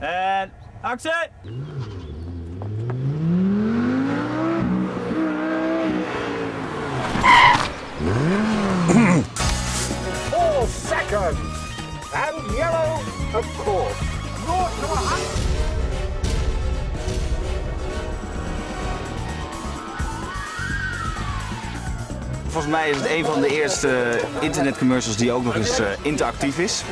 En actie! Four seconds. And yellow, of course. Naught to a hundred. Volgens mij is het een van de eerste internetcommercials die ook nog eens eh, interactief is.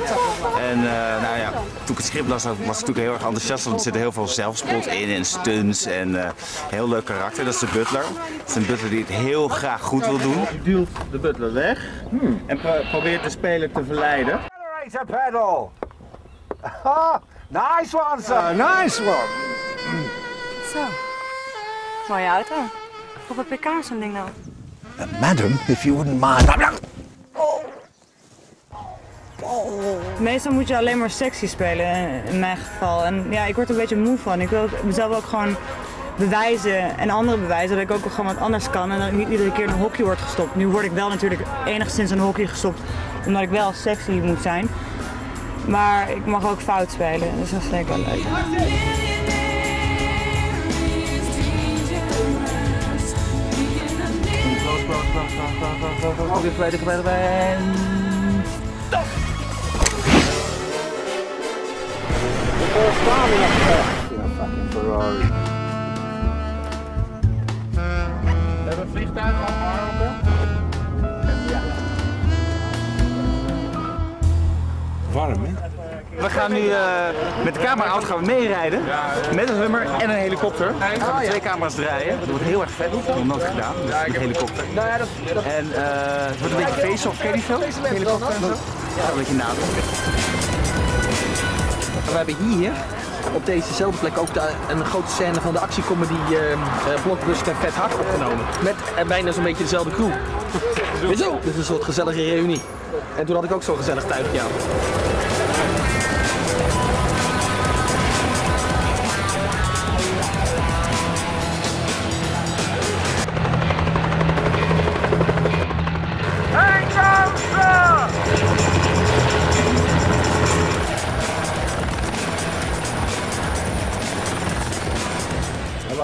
En eh, nou ja, toen ik het script las, was ik natuurlijk heel erg enthousiast. Want er zit heel veel zelfspot in en stunts en eh, heel leuk karakter. Dat is de butler. Het is een butler die het heel graag goed wil doen. Je duwt de butler weg en pro- probeert de speler te verleiden. Accelerator pedal. Ah, nice one, sir. nice one. Zo. Mooie auto. Hoeveel pk is zo'n ding nou? Madam, if you wouldn't mind. Meestal moet je alleen maar sexy spelen, in mijn geval. En ja, ik word er een beetje moe van. Ik wil mezelf ook gewoon bewijzen en anderen bewijzen dat ik ook gewoon wat anders kan. En dat ik niet iedere keer in een hokje word gestopt. Nu word ik wel natuurlijk enigszins in een hokje gestopt, omdat ik wel sexy moet zijn. Maar ik mag ook fout spelen, dus dat vind ik wel leuk. Up there. In a fucking Ferrari. We hebben een vliegtuig afgehouden. Warm, hè? We gaan nu eh, met de camera-auto gaan we meerijden. Met een hummer en een helikopter. We gaan met twee camera's draaien. Dat wordt heel erg vet. Dat heb ik nog nooit gedaan. Dus een helikopter. En eh, het wordt een beetje face-off. Ken je die film? Helikopter en zo? Ja, een beetje nadoen. We hebben hier op dezezelfde plek ook de- een grote scène van de actiecomedy eh, Blockbuster Vet Hard opgenomen. Met bijna zo'n beetje dezelfde crew. Zo? Dit is een soort gezellige reunie. En toen had ik ook zo'n gezellig tuigje aan.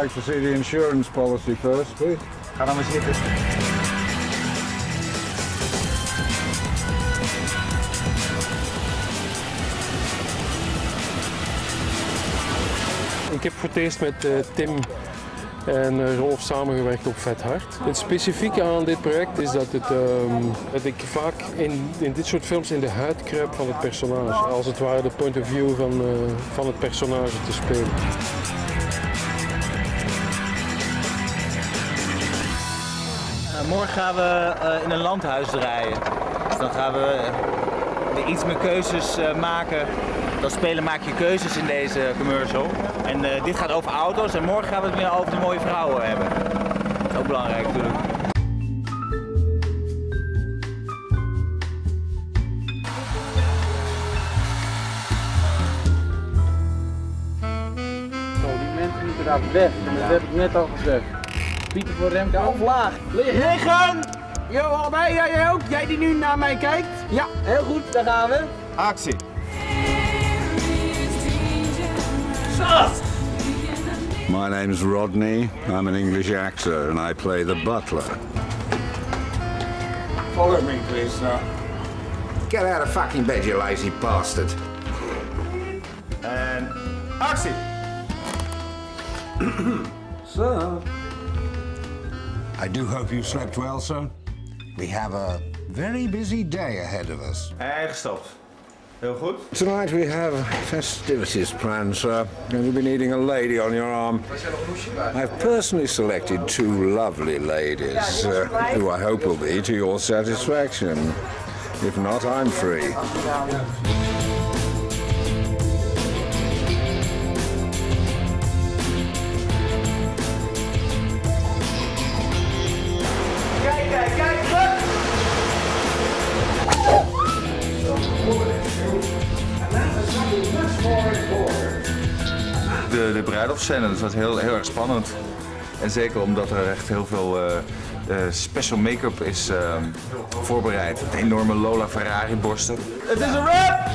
Like to see the insurance policy first, please. Ga dan maar zitten. Ik heb voor het eerst met eh, Tim en eh, Rolf samengewerkt op Vet Hard. Het specifieke aan dit project is dat, het, ehm, dat ik vaak in, in dit soort films in de huid kruip van het personage. Als het ware de point of view van, eh, van het personage te spelen. Morgen gaan we eh, in een landhuis draaien. Dus dan gaan we eh, iets meer keuzes eh, maken. Als speler maak je keuzes in deze commercial. En eh, dit gaat over auto's en morgen gaan we het meer over de mooie vrouwen hebben. Dat is ook belangrijk natuurlijk. Die mensen moeten daar weg. Dat heb ik net al gezegd. Pieter voor Remke af. Laag. Liggen! Jo, jij ook. Jij die nu naar mij kijkt. Ja, heel goed. Daar gaan we. Actie! My name's Rodney. I'm an English actor and I play the butler. Follow me, please, sir. Get out of fucking bed, you lazy bastard. En actie! Sir? I do hope you slept well, sir. We have a very busy day ahead of us. En gestopt. Heel goed. Tonight we have festivities planned, sir, and you'll be needing a lady on your arm. I've personally selected two lovely ladies, uh, who I hope will be to your satisfaction. If not, I'm free. De, de bruiloftscène, dat was heel, heel erg spannend. En zeker omdat er echt heel veel eh, eh, special make-up is ehm, voorbereid. Enorme Lola Ferrari borsten. Het is een rap!